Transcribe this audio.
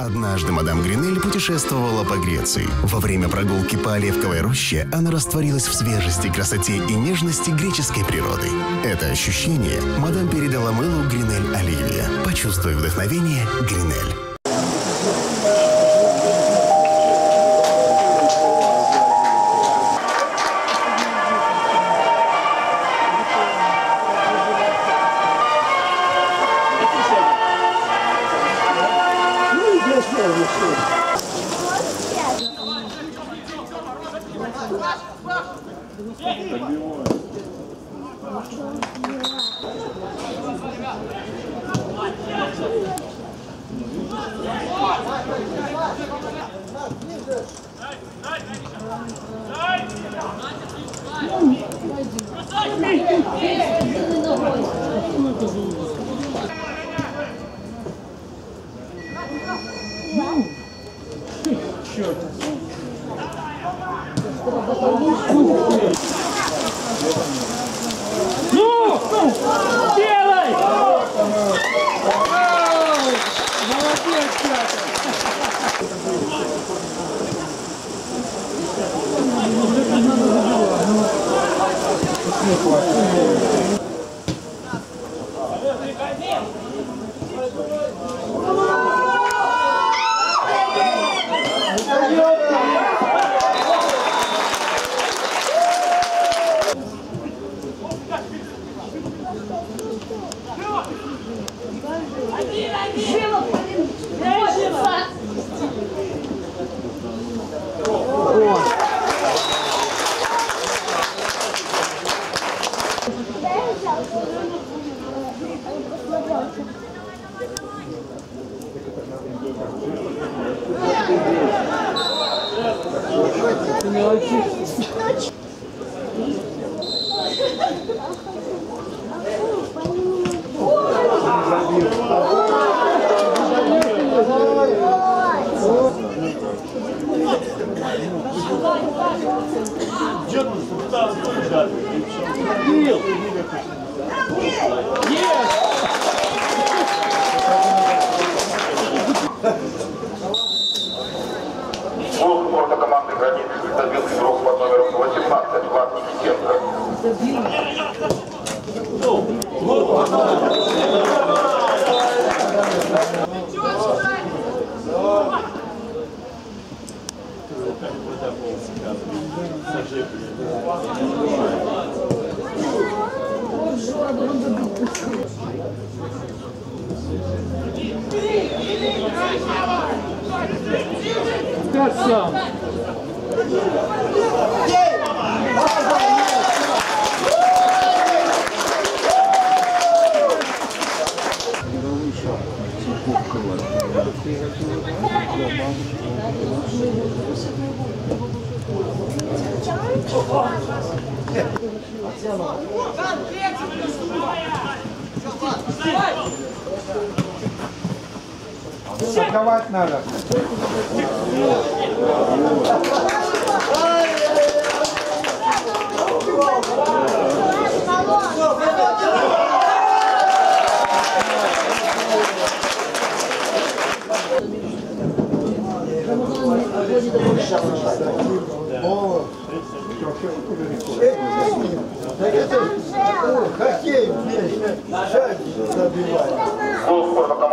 Однажды мадам Гринель путешествовала по Греции. Во время прогулки по Оливковой роще она растворилась в свежести, красоте и нежности греческой природы. Это ощущение мадам передала мылу Гринель Оливия. Почувствуй вдохновение Гринель. Дай! Дай! Дай! Ну! Делай! Молодец, Петя! Живо, блин! Гол спорта команды «Гранит» забил игрок под номером 18 Влад Никитенко. Как сам? Атаковать надо. Гол спорта команды